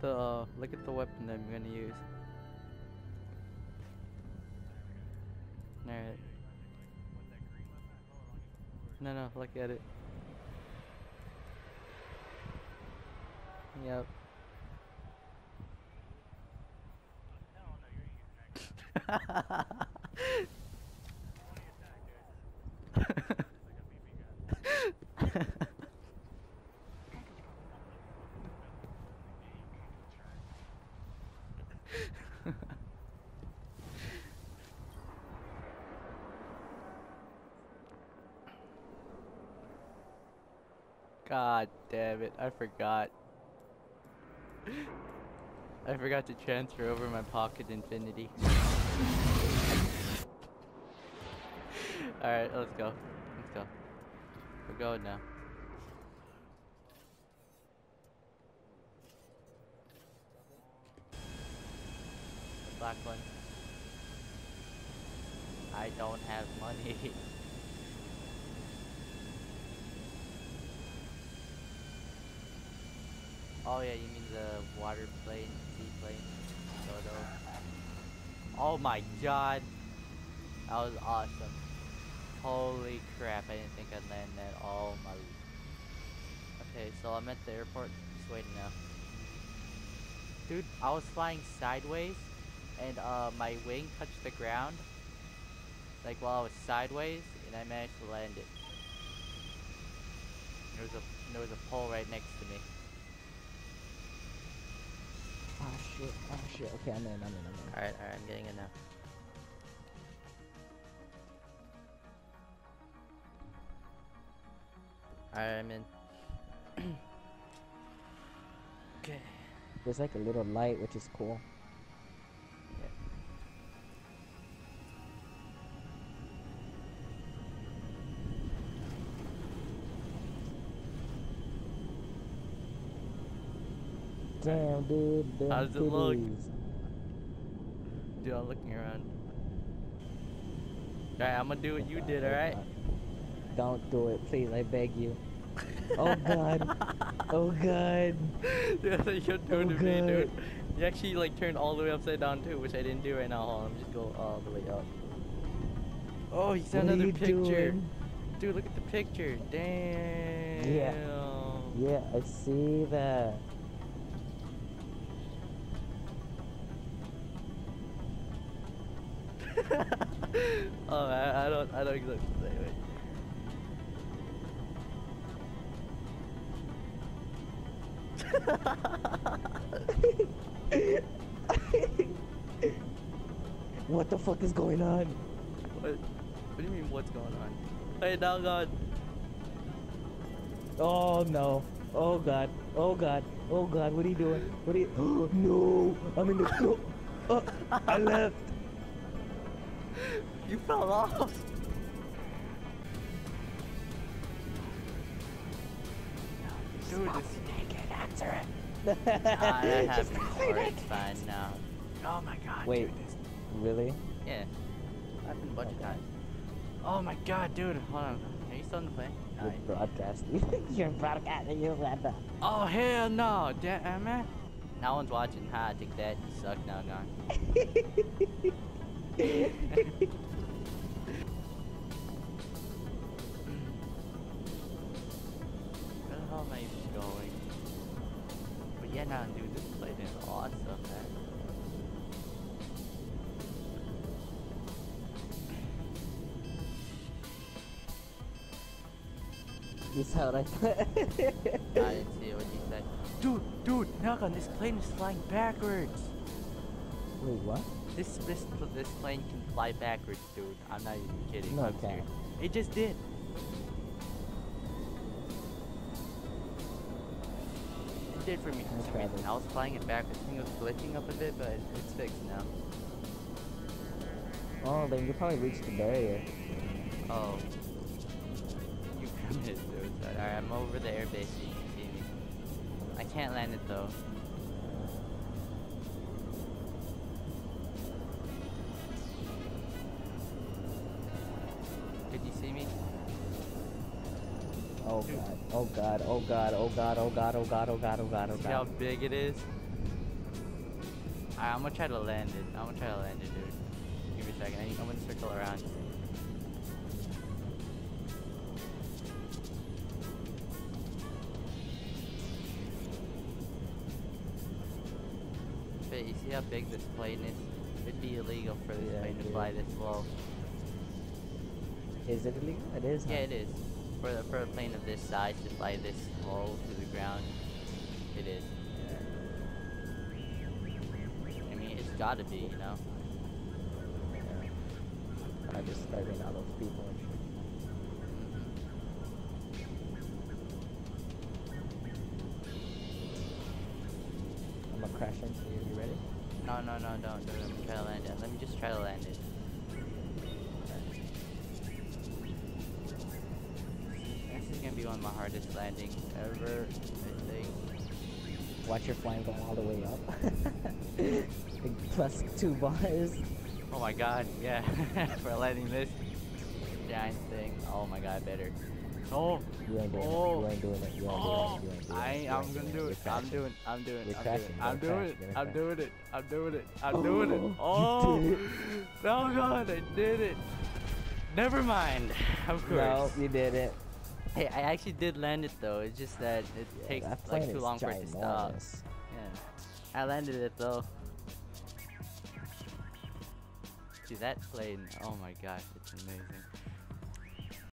the uh, look at the weapon that I'm gonna use. Alright. No, no, look at it. Yep. God damn it, I forgot. I forgot to transfer over my pocket infinity. Alright, let's go. Let's go. We're going now. The black one. I don't have money. oh yeah, you mean the water plane, seaplane, Dodo. Oh my god. That was awesome. Holy crap, I didn't think I'd land that. Oh my. Okay, so I'm at the airport, just waiting now. Dude, I was flying sideways, and uh, my wing touched the ground, like while I was sideways, and I managed to land it. There was a there was a pole right next to me. Oh shit, oh shit. Okay, I'm in, I'm in, I'm in. Alright, alright, I'm getting in now. Alright, I'm in. okay. There's like a little light, which is cool. Damn, dude. Damn How does it look? Dude, I'm looking around. Alright, I'm gonna do what you did, alright? Don't do it, please. I beg you. Oh god. Oh god. Dude, you're doing Oh, to me, dude. God. You actually like turned all the way upside down too, which I didn't do right now. Hold on, I'm just go all the way up. Oh, you got What another picture. doing? Dude, look at the picture. Damn. Yeah. Yeah, I see that. oh, I, I don't, I don't exactly say it. What the fuck is going on? What? What do you mean? What's going on? Hey, now God. Oh no. Oh god. Oh god. Oh god. What are you doing? What are you? Oh no. I'm in the. No. Oh, I left. You fell off. Dude, this. naked. Answer it. Ah, that Just happened call before. It's fine now. Oh my God. Wait. Dude, this. Really? Yeah. Happened a bunch of times. Oh my God, dude. Hold on. Are you still on the plane? You're Nice. broadcasting. You're broadcasting. You let that. Oh hell no, damn man. No one's watching. Ha, take that. You suck now, gone. Where the hell am I even going? But yeah, now, dude, this plane is awesome, man. You sound like I didn't see what you said. Dude, dude, Nagan, this plane is flying backwards. Wait, what? This this this plane can fly backwards, dude. I'm not even kidding. No, I'm can't. serious. It just did. Did for me for some reason. I was flying it back. I think it was glitching up a bit, but it's fixed now. Oh, then you probably reached the barrier. Oh. You missed, dude. Alright, I'm over the airbase so you can see me. I can't land it though. Did you see me? Oh god. Oh god. Oh god. Oh god. Oh god. Oh god. Oh god. Oh god. Oh god. See how big it is? Alright, I'm gonna try to land it. I'm gonna try to land it, dude. Give me a second. I I'm gonna circle around. But you see how big this plane is? It'd be illegal for this Yeah, plane to fly this low. Is it illegal? It is. Yeah, huh? it is. For, the, for a plane of this size to fly this low to the ground, it is. I mean, it's gotta be, you know? Yeah. I just started all those people and shit. Mm-hmm. I'm gonna crash into you. You ready? No, no, no, don't do it. Let me try to land it. Let me just try to land it. This is gonna be one of my hardest landings ever, I think. Watch your flying go all the way up. Big plus two bars. Oh my god, yeah. For landing this giant thing. Oh my god, better. Oh! You ain't doing Oh. it. You ain't doing it. You ain't Oh! doing it. You ain't doing I it. ain't, I'm gonna doing do it. I'm doing I'm doing You're I'm doing you're I'm doing it. I'm doing it. I'm doing it. I'm Oh, doing it. you Oh! did it. Oh god, I did it. Never mind. Of course. No, you did it. Hey, I actually did land it though. It's just that it Yeah, takes that like too long for it to stop. Yeah. I landed it though. See that plane? Oh my gosh, it's amazing.